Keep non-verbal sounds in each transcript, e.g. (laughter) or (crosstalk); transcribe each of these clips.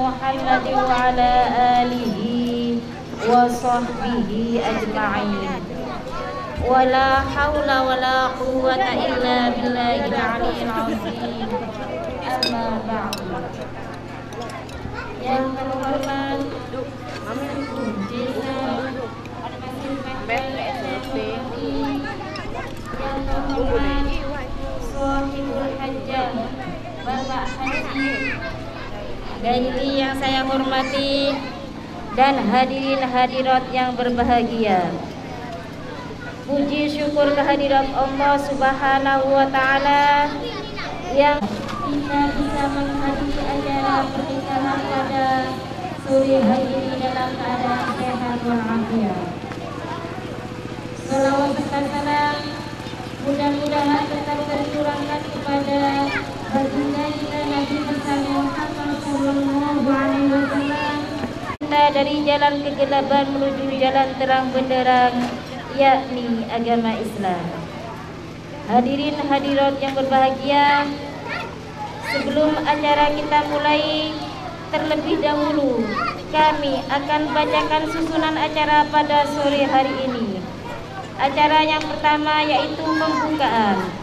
محمد وعلى آله وصحبه أجمعين. ولا حول ولا قوة إلا بالله العلي العظيم. أما بعد. yang terhormat Bapak Haji Gaili yang saya hormati dan hadirin hadirat yang berbahagia Puji syukur kehadirat Allah Subhanahu wa taala yang kita bisa menghadiri acara pernikahan pada sore hari ini dalam keadaan sehat walafiat. Salawat serta salam mudah-mudahan tetap tercurahkan kepada dari jalan kegelapan menuju jalan terang benderang, yakni agama Islam. Hadirin hadirat yang berbahagia, sebelum acara kita mulai, terlebih dahulu kami akan bacakan susunan acara pada sore hari ini. Acara yang pertama yaitu pembukaan.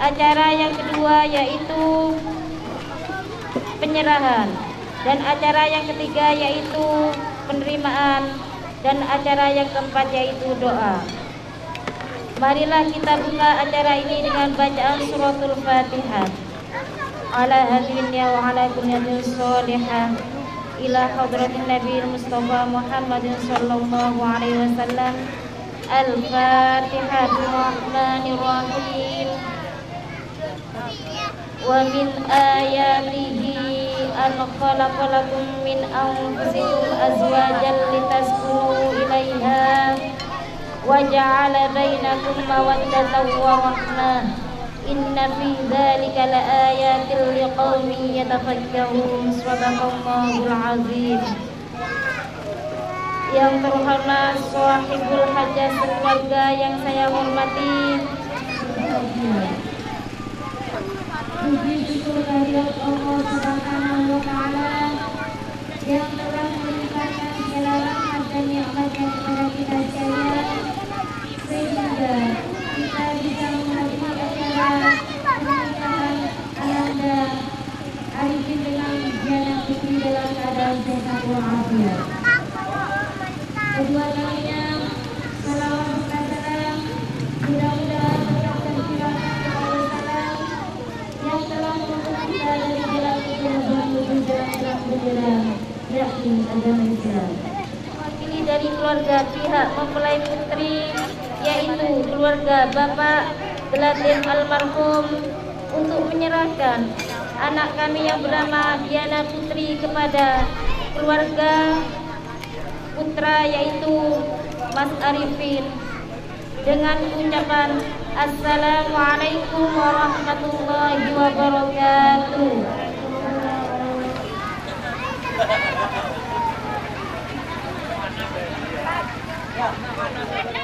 Acara yang kedua yaitu penyerahan dan acara yang ketiga yaitu penerimaan dan acara yang keempat yaitu doa. Marilah kita buka acara ini dengan bacaan suratul Fatihah. Ala hadinnya wa ala kunyatin salihah ila hadratin Nabi Mustafa Muhammadin sallallahu alaihi wasallam. Al-Fatihah Bismillahirrahmanirrahim. Wa min ayatihi an khalaqa lakum min anfusikum azwajan litaskunu ilaiha wa ja'ala bainakum mawaddatan wa rahmah. Inna laayatin liqaumin yatafakkarun. Sadaqallahul azim. Yang terhormat sahibul hajat keluarga yang saya hormati Puji syukur kehadirat Allah Subhanahu wa taala yang telah melimpahkan segala rahmat dan nikmatnya kepada kita sekalian sehingga kita bisa menghadiri acara pernikahan Ananda Arifin dengan Diana Putri dalam keadaan sehat walafiat. Kedua kalinya salawat serta salam mudah-mudahan tetap tercurahkan kepada salam yang telah menuntut kita dari jalan kebaikan menuju jalan terang benderang yakni agama Islam. Mewakili dari keluarga pihak mempelai putri yaitu keluarga Bapak Gelatin almarhum untuk menyerahkan anak kami yang bernama Diana Putri kepada keluarga putra yaitu Mas Arifin dengan ucapan Assalamualaikum warahmatullahi wabarakatuh. (laughs) Ya.